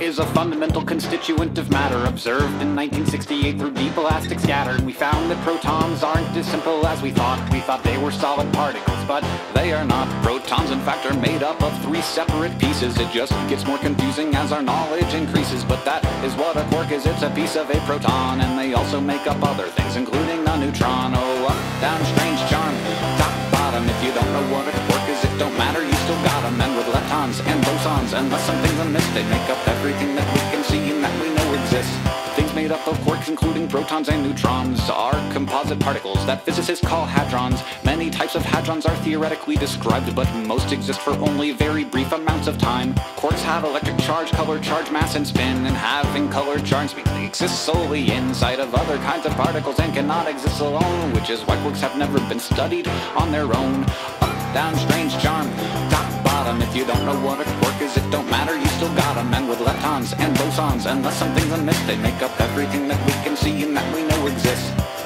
is a fundamental constituent of matter observed in 1968 through deep elastic scatter. We found that protons aren't as simple as we thought. We thought they were solid particles, but they are not. Protons, in fact, are made up of three separate pieces. It just gets more confusing as our knowledge increases, but that is what a quark is. It's a piece of a proton, and they also make up other things, including a neutron. Oh, up, down, strange charm, top, and bosons, unless something's amiss, they make up everything that we can see and that we know exists. Things made up of quarks, including protons and neutrons, are composite particles that physicists call hadrons. Many types of hadrons are theoretically described, but most exist for only very brief amounts of time. Quarks have electric charge, color, charge, mass, and spin, and having color, charge means they exist solely inside of other kinds of particles and cannot exist alone, which is why quarks have never been studied on their own. Up, down, strange charm, top, bottom. If you don't know what a quark is, it don't matter, you still got them. And with leptons and bosons, unless something's amiss, they make up everything that we can see and that we know exists.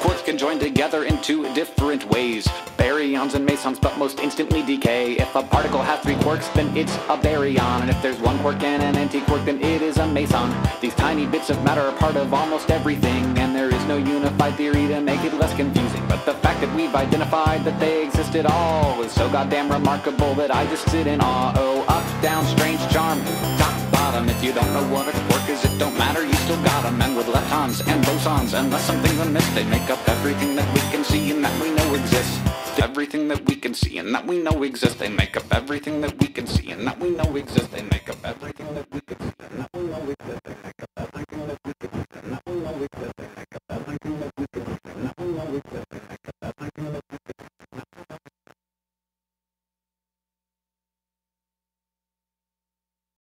Together in two different ways. Baryons and mesons, but most instantly decay. If a particle has three quarks, then it's a baryon. And if there's one quark and an antiquark, then it is a meson. These tiny bits of matter are part of almost everything, and there is no unified theory to make it less confusing. But the fact that we've identified that they exist at all is so goddamn remarkable that I just sit in awe. Oh, up, down, strange charm, you don't know what a quark is, it don't matter, you still got them. And with leptons and bosons, unless something's amiss, they make up everything that we can see and that we know exists. Everything that we can see and that we know exists, they make up everything that we can see and that we know exists, they make up everything that we